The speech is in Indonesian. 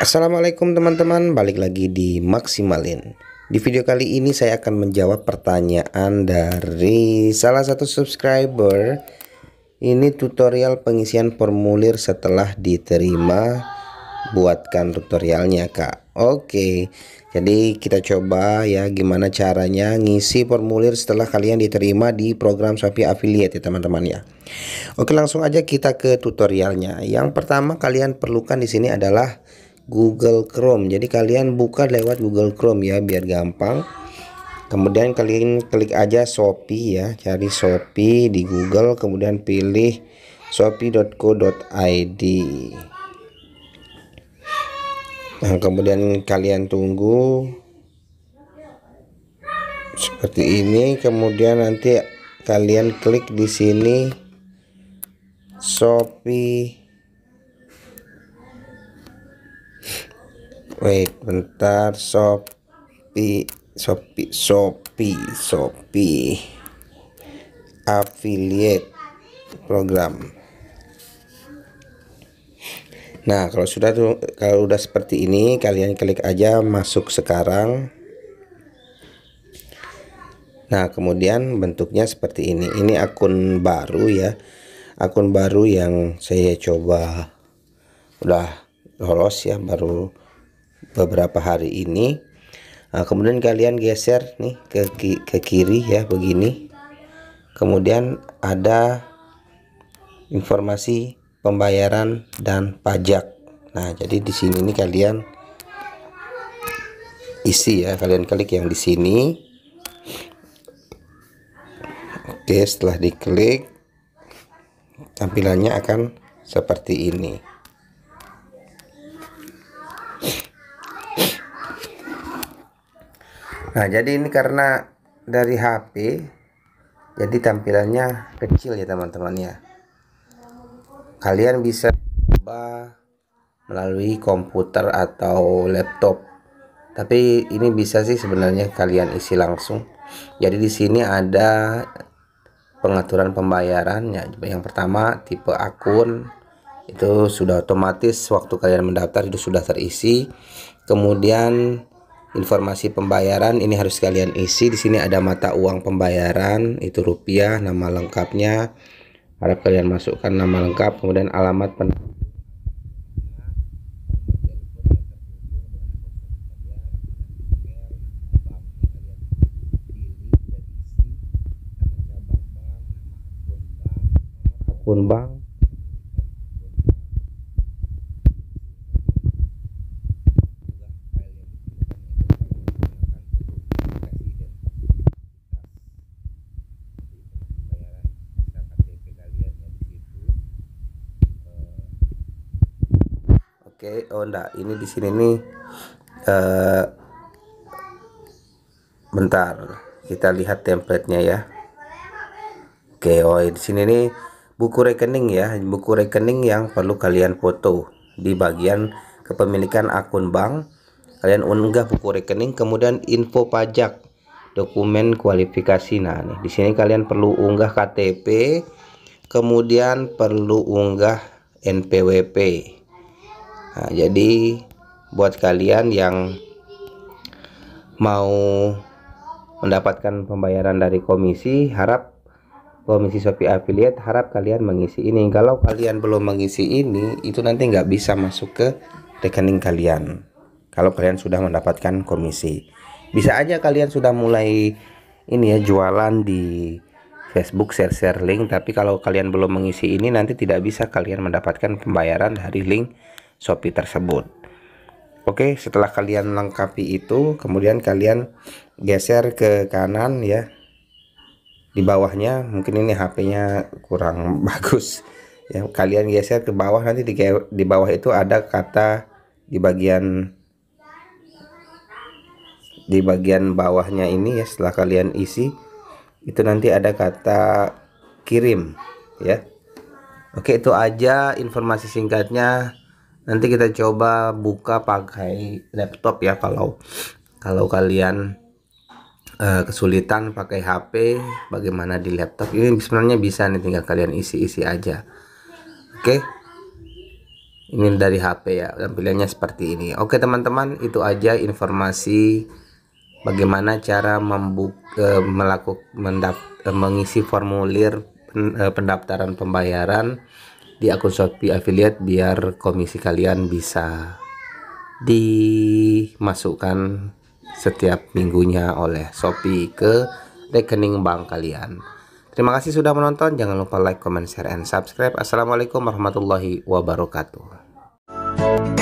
Assalamualaikum teman-teman, balik lagi di Maksimalin. Di video kali ini saya akan menjawab pertanyaan dari salah satu subscriber. Ini tutorial pengisian formulir setelah diterima. Buatkan tutorialnya, Kak. Oke. Jadi kita coba ya gimana caranya ngisi formulir setelah kalian diterima di program Shopee Affiliate ya teman-teman ya. Oke, langsung aja kita ke tutorialnya. Yang pertama kalian perlukan di sini adalah Google Chrome jadi kalian buka lewat Google Chrome ya biar gampang kemudian kalian klik aja Shopee ya cari Shopee di Google kemudian pilih shopee.co.id nah kemudian kalian tunggu. Seperti ini kemudian nanti kalian klik di sini Shopee. Wait bentar Shopee Shopee Shopee Shopee. Affiliate program Nah kalau sudah tuh kalau udah seperti ini kalian klik aja masuk sekarang. Nah kemudian bentuknya seperti ini. Ini akun baru ya. Akun baru yang saya coba udah lolos ya baru beberapa hari ini. Nah, kemudian kalian geser nih ke, ke kiri ya begini. Kemudian ada informasi pembayaran dan pajak. Nah jadi di sini nih kalian isi ya kalian klik yang di sini. Oke setelah diklik tampilannya akan seperti ini. Nah jadi ini karena dari HP jadi tampilannya kecil ya teman-teman ya kalian bisa coba melalui komputer atau laptop. Tapi ini bisa sih sebenarnya kalian isi langsung. Jadi di sini ada pengaturan pembayaran. Ya yang pertama tipe akun. Itu sudah otomatis waktu kalian mendaftar itu sudah terisi. Kemudian informasi pembayaran ini harus kalian isi. Di sini ada mata uang pembayaran itu rupiah nama lengkapnya harap kalian masukkan nama lengkap kemudian alamat pen akun Oke, oh enggak, ini di sini nih uh, bentar. Kita lihat templatenya ya. Oke, oh di sini nih buku rekening ya, buku rekening yang perlu kalian foto di bagian kepemilikan akun bank. Kalian unggah buku rekening, kemudian info pajak, dokumen kualifikasi. Nah, nih di sini kalian perlu unggah KTP, kemudian perlu unggah NPWP Nah, jadi buat kalian yang mau mendapatkan pembayaran dari komisi, harap komisi Shopee affiliate harap kalian mengisi ini. Kalau kalian belum mengisi ini, itu nanti nggak bisa masuk ke rekening kalian. Kalau kalian sudah mendapatkan komisi, bisa aja kalian sudah mulai ini ya jualan di Facebook share-share link. Tapi kalau kalian belum mengisi ini, nanti tidak bisa kalian mendapatkan pembayaran dari link Shopee tersebut. Oke, setelah kalian lengkapi itu, kemudian kalian geser ke kanan ya. Di bawahnya mungkin ini HP-nya kurang bagus. Ya, kalian geser ke bawah nanti di di bawah itu ada kata di bagian di bagian bawahnya ini ya setelah kalian isi itu nanti ada kata kirim ya. Oke, itu aja informasi singkatnya nanti kita coba buka pakai laptop ya kalau kalau kalian uh, kesulitan pakai HP bagaimana di laptop. Ini sebenarnya bisa nih tinggal kalian isi-isi aja. Oke? Okay? ini dari HP ya tampilannya seperti ini. Oke okay, teman-teman itu aja informasi bagaimana cara membuka melakukan mendap, mengisi formulir pendaftaran pembayaran di akun Shopee affiliate biar komisi kalian bisa dimasukkan setiap minggunya oleh Shopee ke rekening bank kalian. Terima kasih sudah menonton. Jangan lupa like, comment, share, and subscribe. Assalamualaikum warahmatullahi wabarakatuh.